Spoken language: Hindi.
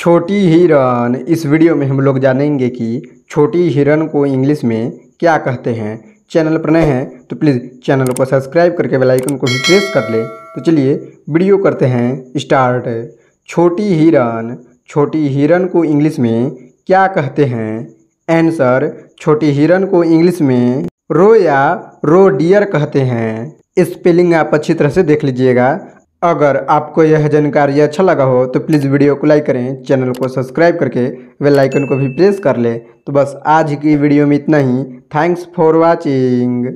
छोटी हिरन, इस वीडियो में हम लोग जानेंगे कि छोटी हिरन को इंग्लिश में क्या कहते हैं। चैनल पर नए हैं तो प्लीज़ चैनल को सब्सक्राइब करके बेल आइकन को भी प्रेस कर ले। तो चलिए वीडियो करते हैं, स्टार्ट। छोटी हिरन छोटी हिरन को इंग्लिश में क्या कहते हैं? आंसर, छोटी हिरन को इंग्लिश में रो या रो डियर कहते हैं। स्पेलिंग आप अच्छी तरह से देख लीजिएगा। अगर आपको यह जानकारी अच्छा लगा हो तो प्लीज़ वीडियो को लाइक करें चैनल को सब्सक्राइब करके बेल आइकन को भी प्रेस कर लें। तो बस आज की वीडियो में इतना ही। Thanks for watching